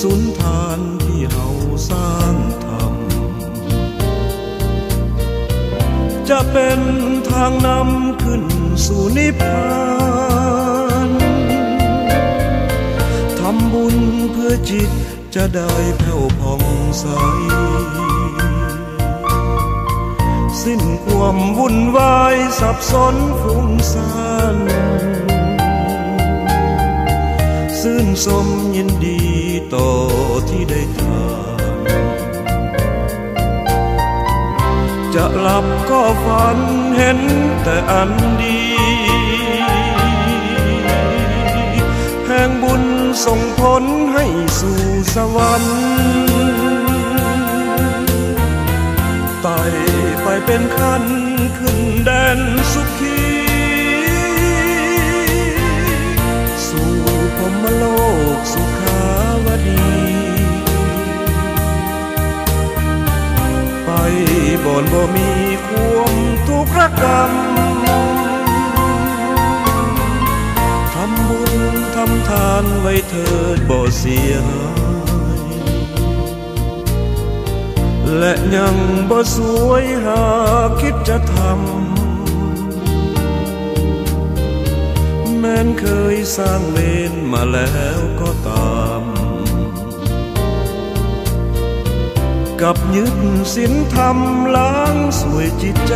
สุนทานที่เฮาสร้างทำจะเป็นทางนำขึ้นสู่นิพพานทำบุญเพื่อจิตจะได้แผ่วผ่องใส สิ้นความวุ่นวายสับสนฟุ้งซ่านซื่นสมยินดี ต่อที่ได้ทานจะหลับก็ฝันเห็นแต่อันดี แห่งบุญส่งผลให้สู่สวรรค์ไต่ไปเป็นขั้นขึ้นแดนสุขี สู่พมโลกสุข บ่อนบ่มีความทุกข์ระกรรมทำบุญทำทานไว้เถิดบ่เสียหายและยังบ่สวยหากคิดจะทำแม้นเคยสร้างเวรมาแล้ว กับยึดศีลธรรมล้างสวยจิตใจ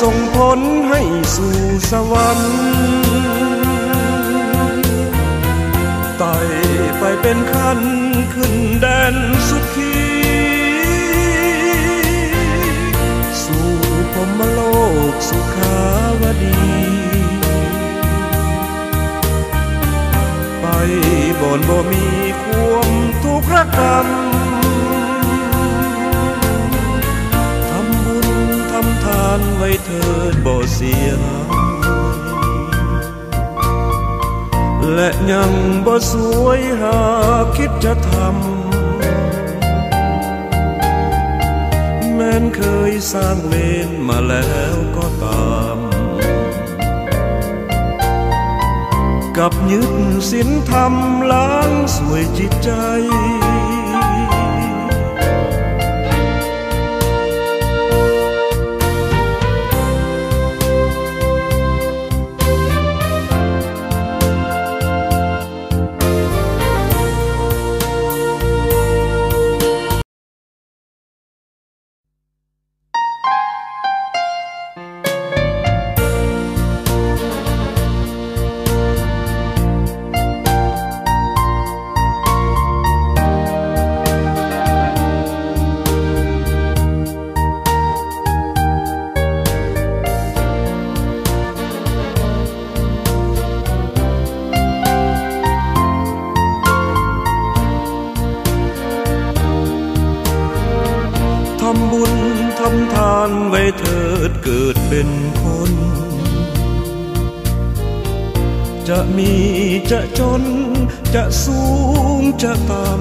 ส่งผลให้สู่สวรรค์ไต่ไปเป็นขั้นขึ้นแดนสุขี สู่พรมโลกสุขาวดี ไปบนบ่มีความทุกข์ระกร เถิดบ่เสียหายและยังบ่สวยหาคิดจะทำ แม้นเคยสร้างเวรมาแล้วก็ตาม กับยึดศีลธรรมล้างสวยจิตใจานไว้เถิดเกิดเป็นคน จะมีจะจน จะสูงจะต่ำ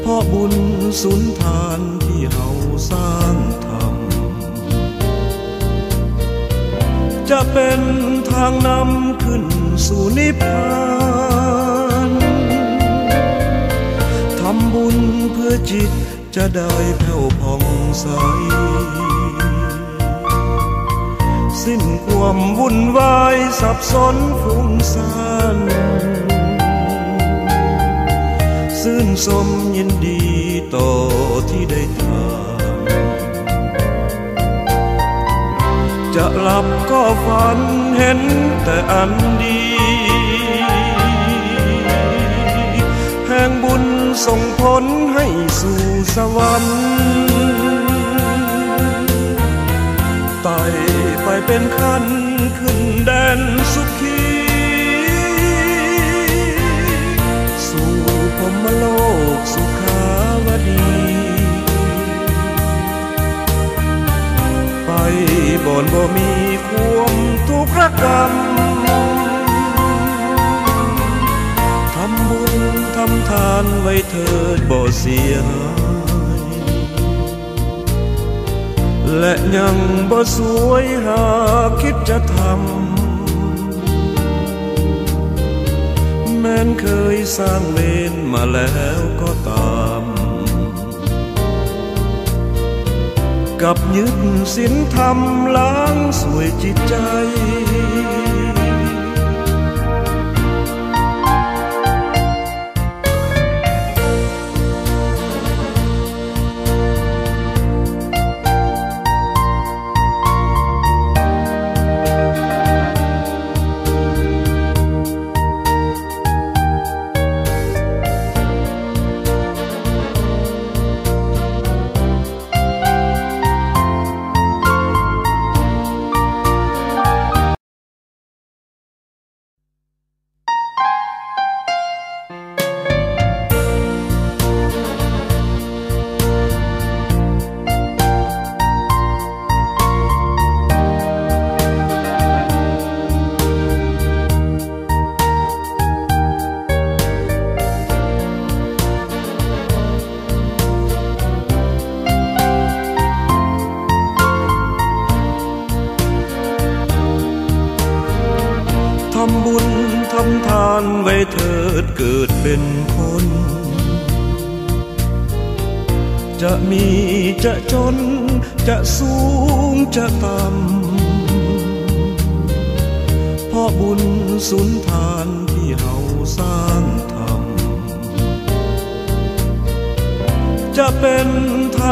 เพราะบุญสุนทานที่เฮาสร้างทำจะเป็นทางนำขึ้นสู่นิพพานทำบุญเพื่อจิต จะได้แผ่วผ่องใส สิ้นความวุ่นวายสับสนฟุ้งซ่านซื่นสมยินดีต่อที่ได้ทำจะหลับก็ฝันเห็นแต่อันดี ส่งผลให้สู่สวรรค์ไต่ไปเป็นขั้นขึ้นแดนสุขี สู่พรมโลกสุขาวดี ไปบ่นบ่มีความทุกข์ระกรำบุญทำทานไว้เถิดบ่เสียหายและยังบ่สวยหากคิดจะทำแม้นเคยสร้างเวรมาแล้วก็ตามกับยึดศีลธรรมล้างสวยจิตใจ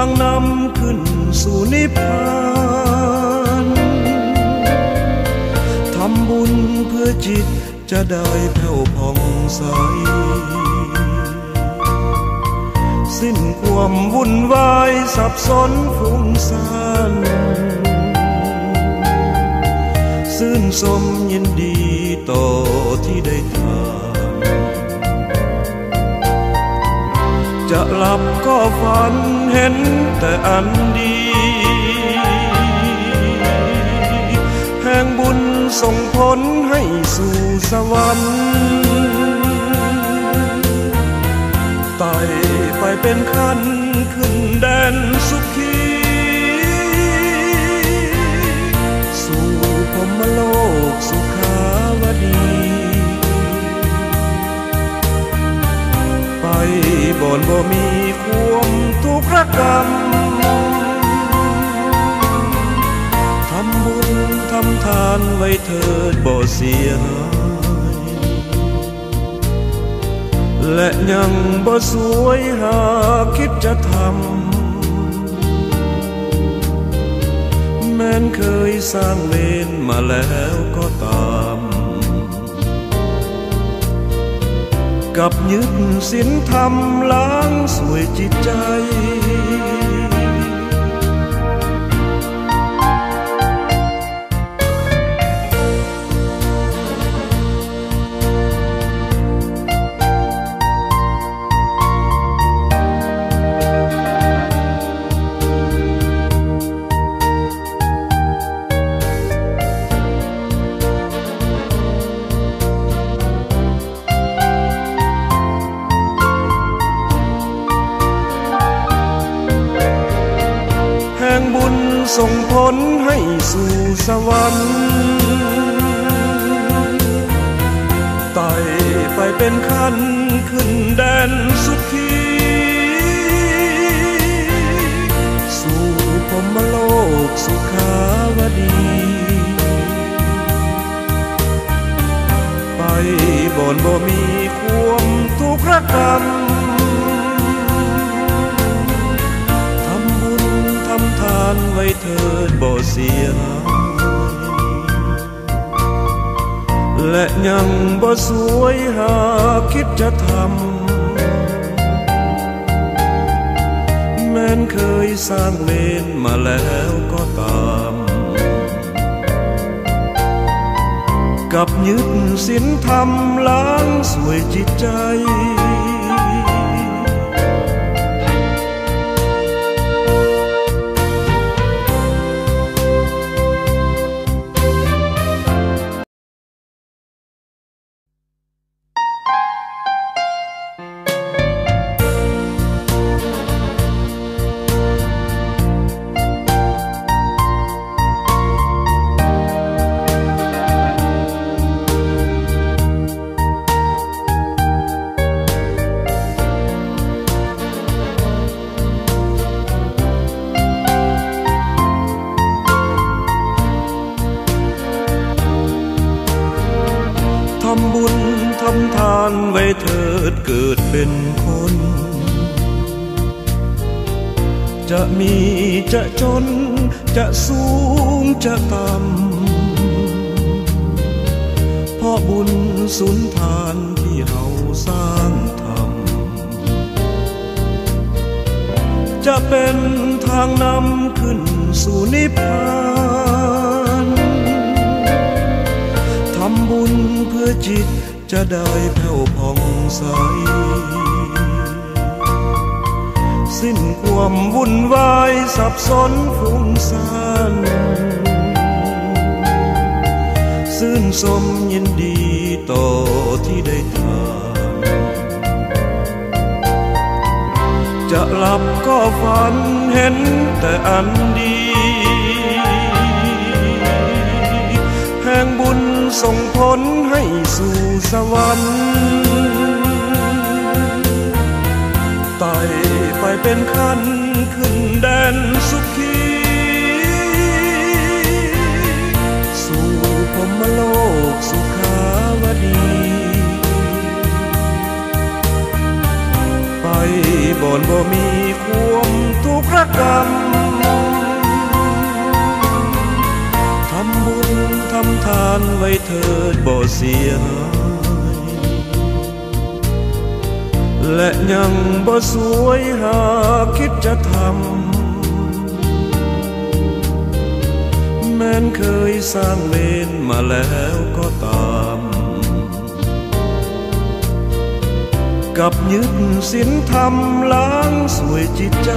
างนำขึ้นสู่นิพพานทำบุญเพื่อจิตจะได้แผ่วผ่องใส สิ้นความวุ่นวายสับสนฟุ้งซ่านซื่นสมยินดีต่อที่ได้ทาน หลับก็ฝันเห็นแต่อันดี แห่งบุญส่งผลให้สู่สวรรค์ไต่ไปเป็นขั้นขึ้นแดนสุขี สู่พรมโลกสุขาวดี ไปบ่อนบ่มีความทุกข์ระกรรมทำบุญทำทานไว้เถิดบ่เสียหายและยังบ่สวยหากคิดจะทำแม้นเคยสร้างเวรมาแล้วก็ตาม กับยึดศีลธรรมล้างสวยจิตใจ ส่งผลให้สู่สวรรค์ไต่ไปเป็นขั้นขึ้นแดนสุขี สู่พรมโลกสุขาวดี ไปบนบ่มีความทุกข์ระกรรมทำานไว้เถิดบ่เสียและยังบ่สวยหาคิดจะทำแม้นเคยสร้างเมนมาแล้วก็ตาม กับยึดสินธรรมล้างสวยจิตใจ จะสูงจะต่ำเพราะบุญสุนทานที่เฮาสร้างทำจะเป็นทางนำขึ้นสู่นิพพานทำบุญเพื่อจิตจะได้แผ่วผ่องใส สิ้นความวุ่นวายสับสนฟุ้งซ่านซื่นสมยินดีต่อที่ได้ทำจะหลับก็ฝันเห็นแต่อันดี แห่งบุญส่งผลให้สู่สวรรค์ เป็นขั้นขึ้นแดนสุขี สู่พมโลกสุขาวดี ไปบ่อนบ่มีความทุกข์กรรมทำบุญทำทานไว้เถิดบ่เสีย และยังบ่สวยหาคิดจะทำแม้นเคยสร้างเมนมาแล้วก็ตาม กับยึดสินธรรมล้างสวยจิตใจ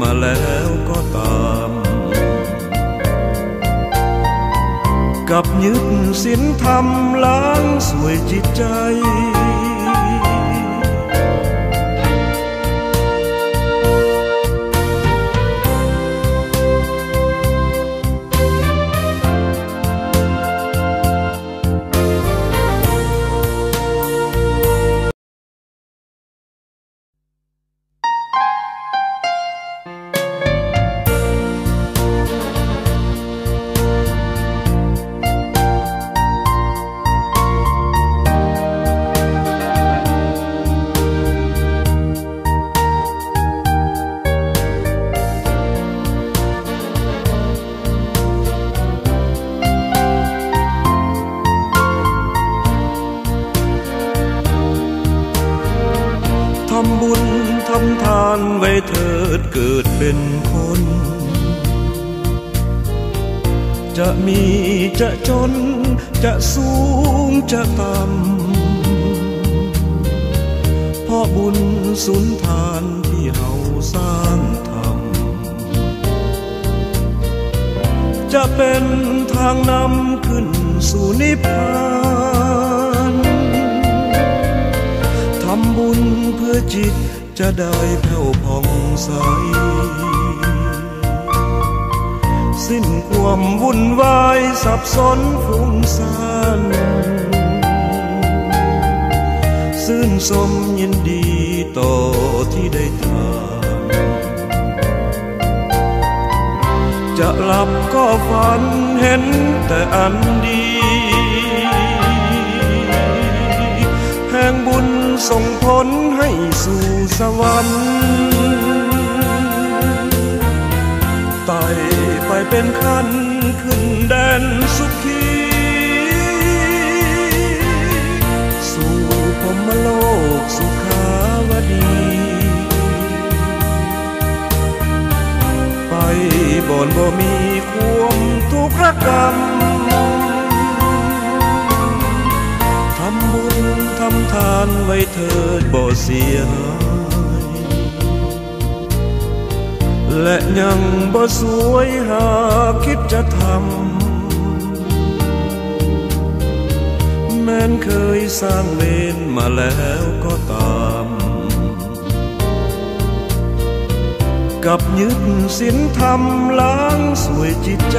มาแล้วก็ตาม กับยึดสินธรรมล้างสวยจิตใจ ตำเพราะบุญสุนทานที่เฮาสร้างทำจะเป็นทางนำขึ้นสู่นิพพานทำบุญเพื่อจิตจะได้แผ่วผ่องใสสิ้นความวุ่นวายสับสนฟุ้งซ่าน ซื่นสมยินดีต่อที่ได้ทำจะหลับก็ฝันเห็นแต่อันดี แห่งบุญส่งผลให้สู่สวรรค์ไต่ไปเป็นขั้นขึ้นแดนสุข มโลกสุขาวดี ไปบนบ่มีความทุกข์กรรมทำบุญทำทานไว้เถิดบ่เสียหายและยังบ่สวยหากคิดจะทำ แม้นเคยสร้างเวรมาแล้วก็ตาม กับยึดศีลธรรมล้างสวยจิตใจ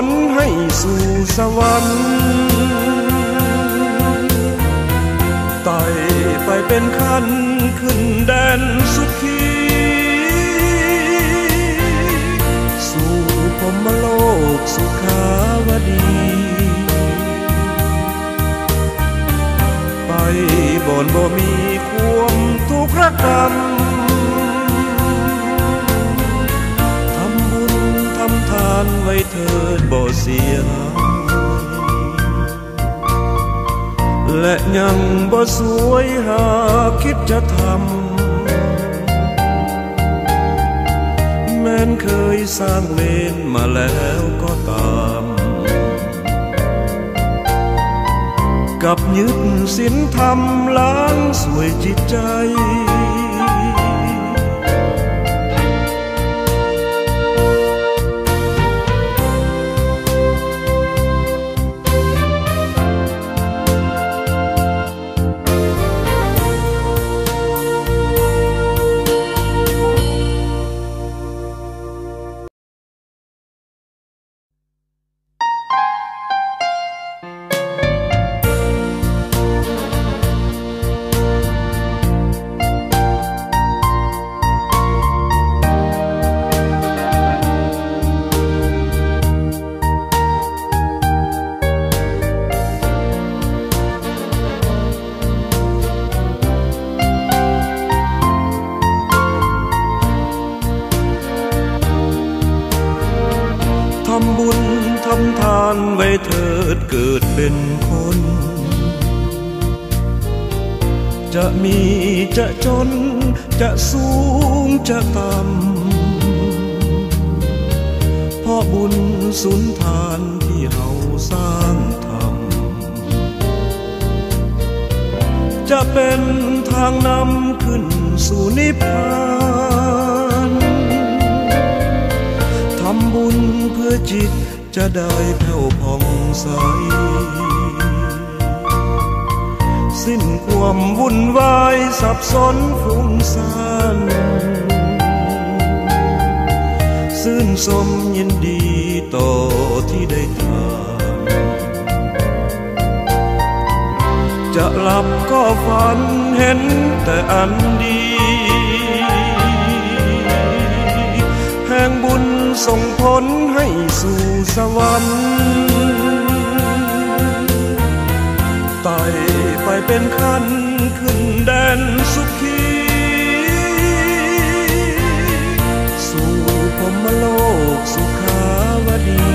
ส่งผลให้สู่สวรรค์ไต่ไปเป็นขั้นขึ้นแดนสุขี สู่พมโลกสุขาวดี ไปบนบ่มีความทุกข์ระกรานไว้เถิดบ่เสียหายและยังบ่สวยหากคิดจะทำแม้นเคยสร้างเวรมาแล้วก็ตาม กับยึดศีลธรรมล้างสวยจิตใจ สิ้นความวุ่นวายสับสนฟุ้งซ่านซื่นสมยินดีต่อที่ได้ทำจะหลับก็ฝันเห็นแต่อันดี แห่งบุญส่งผลให้สู่สวรรค์ เป็นขั้นขึ้นแดนสุขี สู่พมโลกสุขาวดี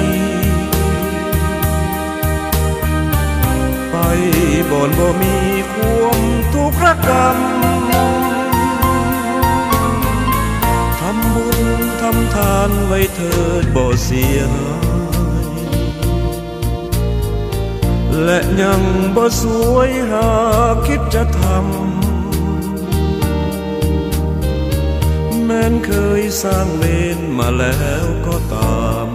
ไปบ่อนบ่มีความทุกข์ระกรรมทำบุญทำทานไว้เถิดบ่เสียหาย และยังบ่สวยหากคิดจะทำแม้นเคยสร้างเมนมาแล้วก็ตาม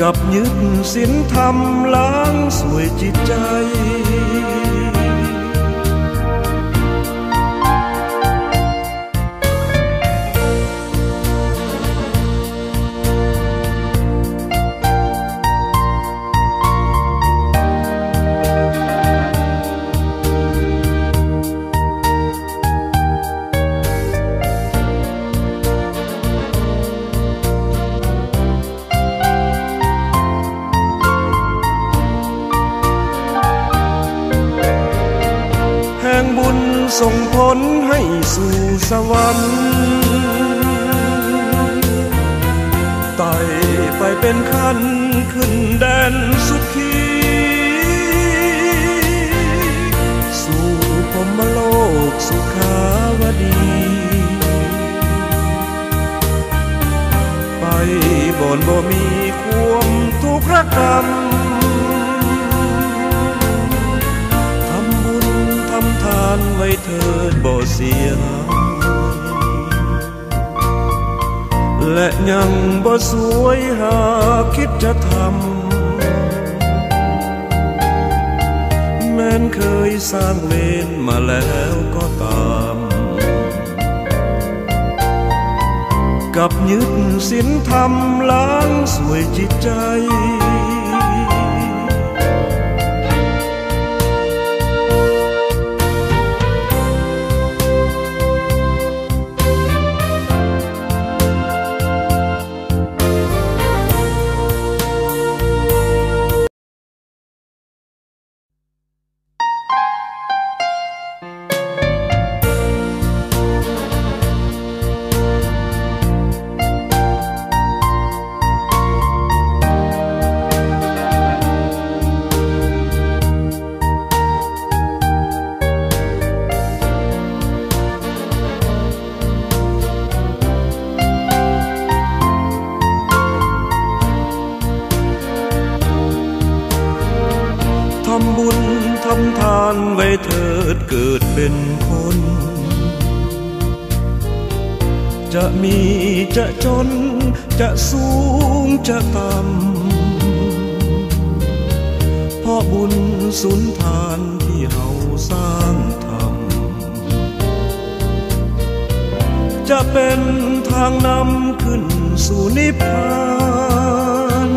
กับยึดศีลธรรมล้างสวยจิตใจ สู่สวรรค์ไต่ไปเป็นขั้นขึ้นแดนสุขี สู่พรมโลกสุขาวดี ไปบนบ่มีความทุกข์ระกรรมทำบุญทำทานไว้เถิดบ่เสีย และยังบ่สวยหากคิดจะทำแม้นเคยสร้างเวรมาแล้วก็ตาม กับยึดสินธรรมล้างสวยจิตใจ มีจะจนจะสูงจะต่ำเพราะบุญสุนทานที่เฮาสร้างทำจะเป็นทางนำขึ้นสู่นิพพาน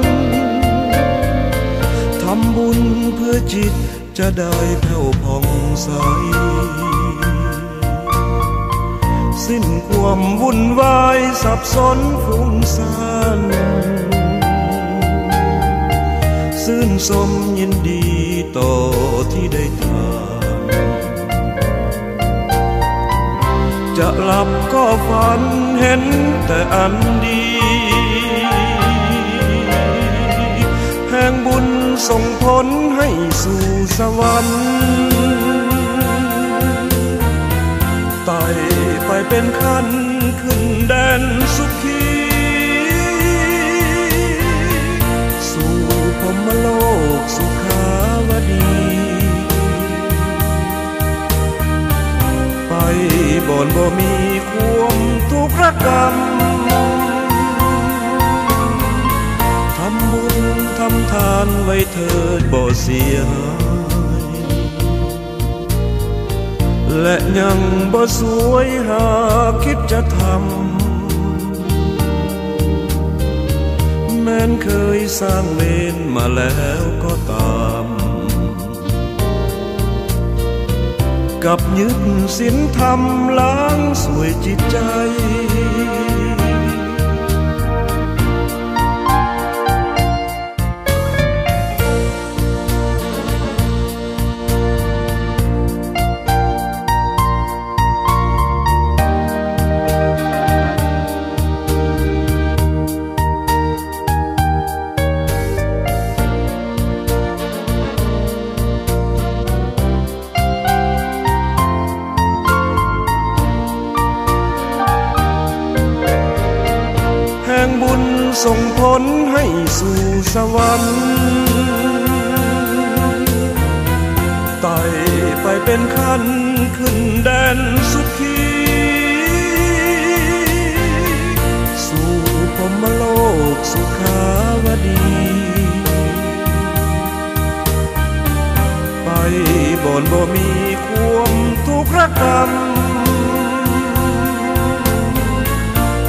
ทำบุญเพื่อจิตจะได้แผ่วผ่องใส สิ้นความวุ่นวายสับสนฟุ้งซ่านซื่นสมยินดีต่อที่ได้ทานจะหลับก็ฝันเห็นแต่อันดี แห่งบุญส่งผลให้สู่สวรรค์ไต่ เป็นขั้นขึ้นแดนสุขี สู่พมโลกสุขาวดี ไปบ่อนบ่มีความทุกข์ระกรรมทำบุญทำทานไว้เถิดบ่เสียหาย และยังบ่สวยหากคิดจะทำแม้นเคยสร้างเวรมาแล้วก็ตาม กับยึดสินธรรมล้างสวยจิตใจ ส่งผลให้สู่สวรรค์ไต่ไปเป็นขั้นขึ้นแดนสุขี สู่พรมโลกสุขาวดี ไปบนบ่มีความทุกข์ระกรรม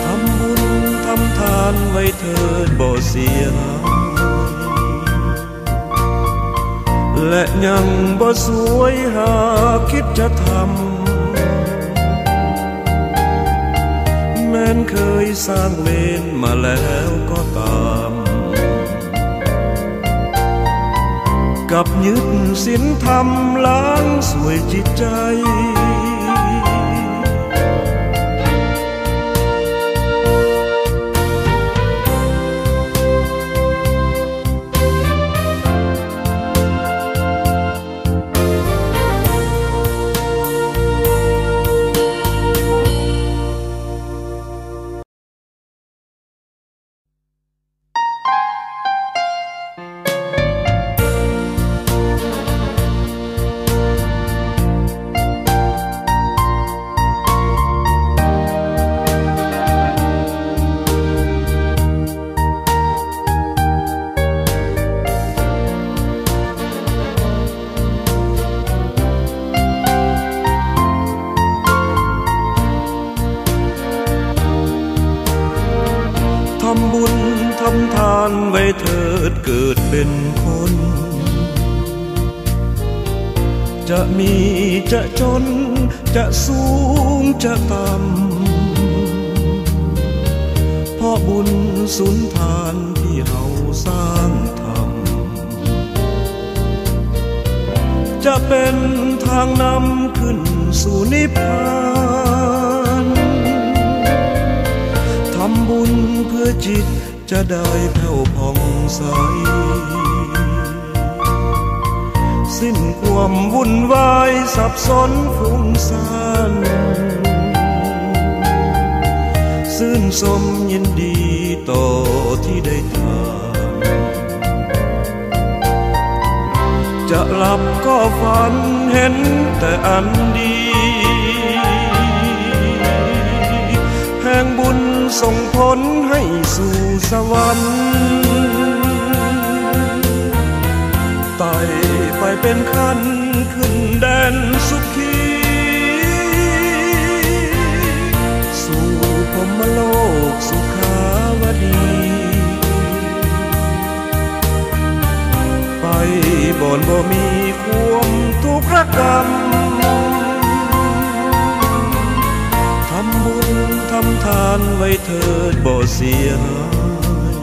ทำบุญทำทานไว้ เถิดบ่เสียและยังบ่สวยหาคิดจะทำ แม้นเคยสร้างเมนมาแล้วก็ตาม กับยึดศีลธรรมล้างสวยจิตใจ พราะบุญสุนทานที่เฮาสร้างทำจะเป็นทางนำขึ้นสู่นิพพานทำบุญเพื่อจิตจะได้แผ่วผ่องใส สิ้นความวุ่นวายสับสนฟุ้งซ่าน ซื่นสมยินดีต่อที่ได้ทานจะหลับก็ฝันเห็นแต่อันดี แห่งบุญส่งผลให้สู่สวรรค์ไต่ไปเป็นขั้นขึ้นแดนสุขี สู่พมโลกสุขาวดี ไปบ่นบ่มีความทุกข์ระกรรมทำบุญทำทานไว้เถิดบ่เสียหาย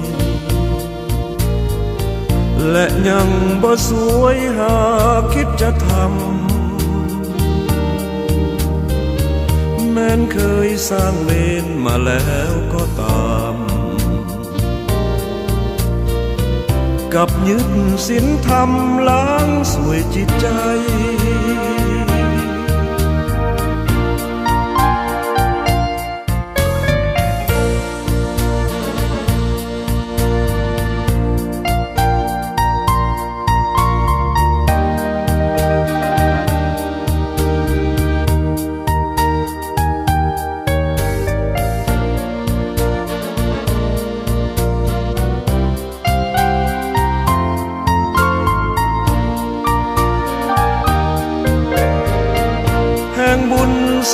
และยังบ่สวยหาคิดจะทำ แม้นเคยสร้างเวรมาแล้วก็ตาม กับยึดศีลธรรมล้างสวยจิตใจ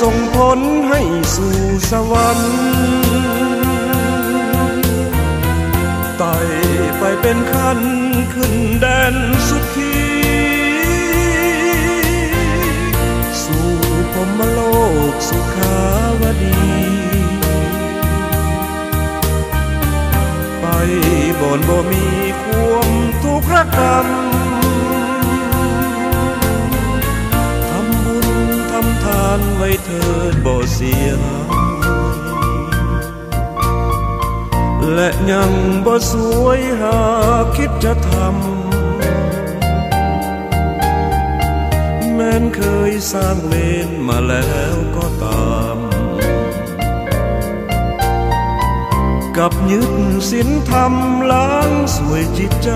ส่งผลให้สู่สวรรค์ไต่ไปเป็นขั้นขึ้นแดนสุขี สู่พรมโลกสุขาวดี ไปบนบ่มีความทุกข์ระกรานไว้เถิดบ่เสียหายและยังบ่สวยหาคิดจะทำแม้นเคยสร้างเมนมาแล้วก็ตาม กับยึดศีลธรรมล้างสวยจิตใจ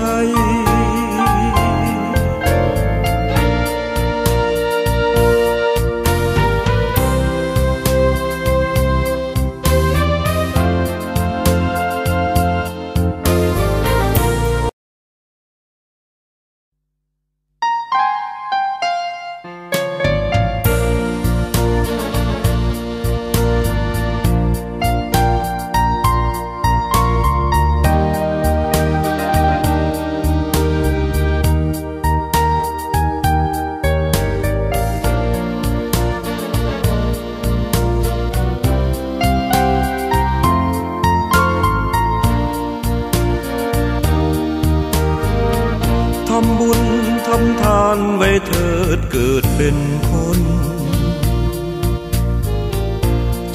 ำทานไว้เถิดเกิดเป็นคน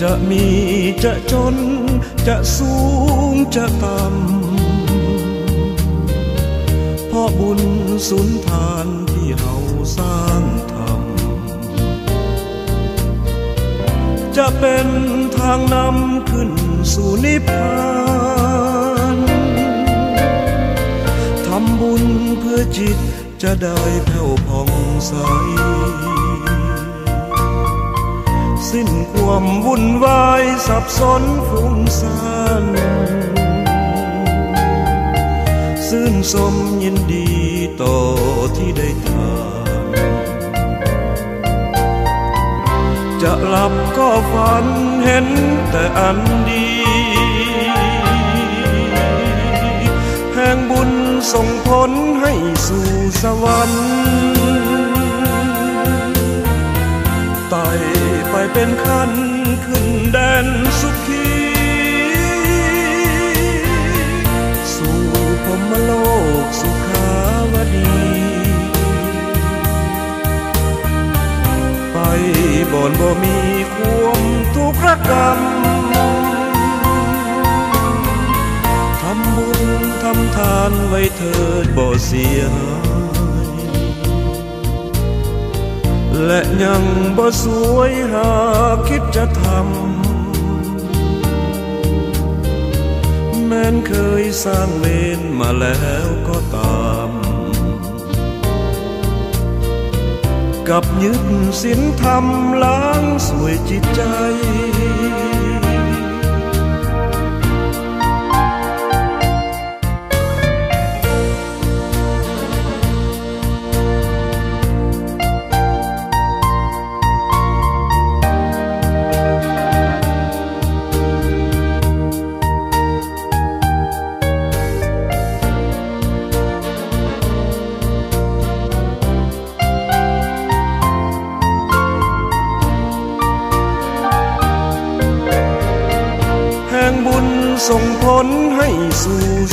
จะมีจะจน จะสูงจะต่ำเพราะบุญสุนทานที่เฮาสร้างทำจะเป็นทางนำขึ้นสู่นิพพานทำบุญเพื่อจิต จะได้แผ่วผ่องใส สิ้นความวุ่นวายสับสนฟุ้งซ่านซื่นสมยินดีต่อที่ได้ทำจะหลับก็ฝันเห็นแต่อันดี ส่งผลให้สู่สวรรค์ไต่ไปเป็นขั้นขึ้นแดนสุขี สู่พมโลกสุขาวดี ไปบ่นบ่มีควมทุกข์ระกร ทำทานไว้เถิดบ่เสียหายและยังบ่สวยหากคิดจะทำแม้นเคยสร้างเวรมาแล้วก็ตามกับยึดสินธรรมล้างสวยจิตใจ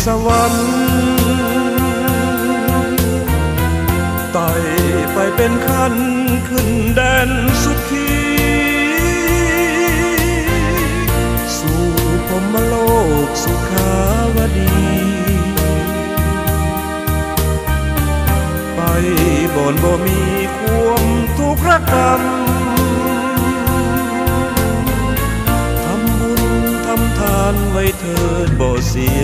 สวรรค์ไต่ไปเป็นขั้นขึ้นแดนสุขี สู่พมโลกสุขาวดี ไปบนบ่มีความทุกข์ระกรรมานไว้เถิดบ่เสีย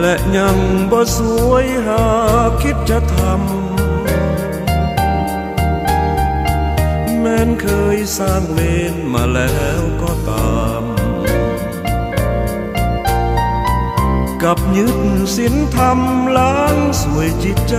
และยังบ่สวยหาคิดจะทำ แม้นเคยสร้างเวรมาแล้วก็ตาม กับยึดสินธรรมล้างสวยจิตใจ